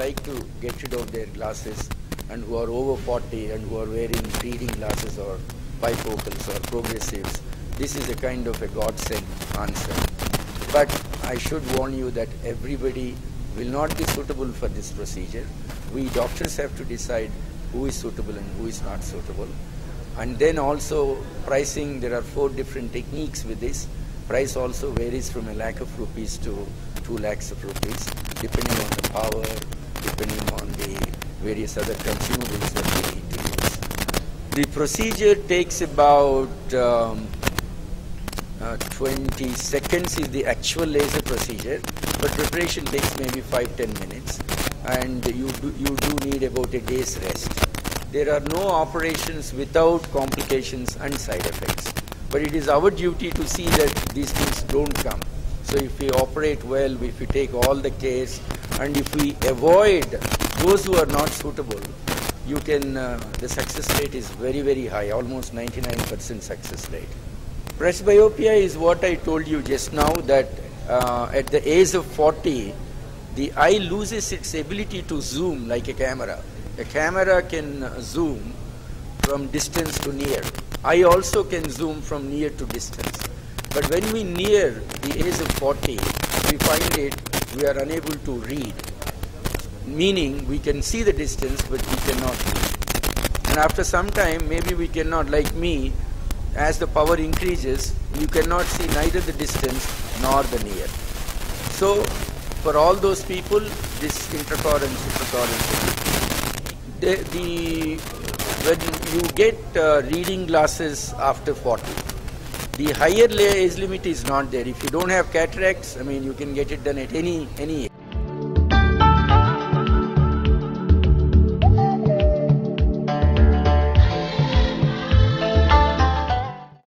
like to get rid of their glasses and who are over 40 and who are wearing reading glasses or bifocals or progressives, this is a kind of a godsend answer. But I should warn you that everybody will not be suitable for this procedure. We doctors have to decide who is suitable and who is not suitable. And then also pricing, there are four different techniques with this. Price also varies from a lakh of rupees to two lakhs of rupees, depending on the power, depending on the various other consumables that we need to use. The procedure takes about um, uh, 20 seconds is the actual laser procedure, but preparation takes maybe 5-10 minutes and you do, you do need about a day's rest. There are no operations without complications and side effects, but it is our duty to see that these things don't come. So if we operate well, if we take all the cares, and if we avoid those who are not suitable, you can, uh, the success rate is very, very high, almost 99% success rate. Presbyopia is what I told you just now that uh, at the age of 40, the eye loses its ability to zoom like a camera. A camera can zoom from distance to near. Eye also can zoom from near to distance. But when we near the age of 40, we find it we are unable to read. Meaning we can see the distance but we cannot read. And after some time, maybe we cannot, like me, as the power increases, you cannot see neither the distance nor the near. So, for all those people, this Intracor and the, the when you get uh, reading glasses after 40, the higher age limit is not there. If you don't have cataracts, I mean, you can get it done at any any age.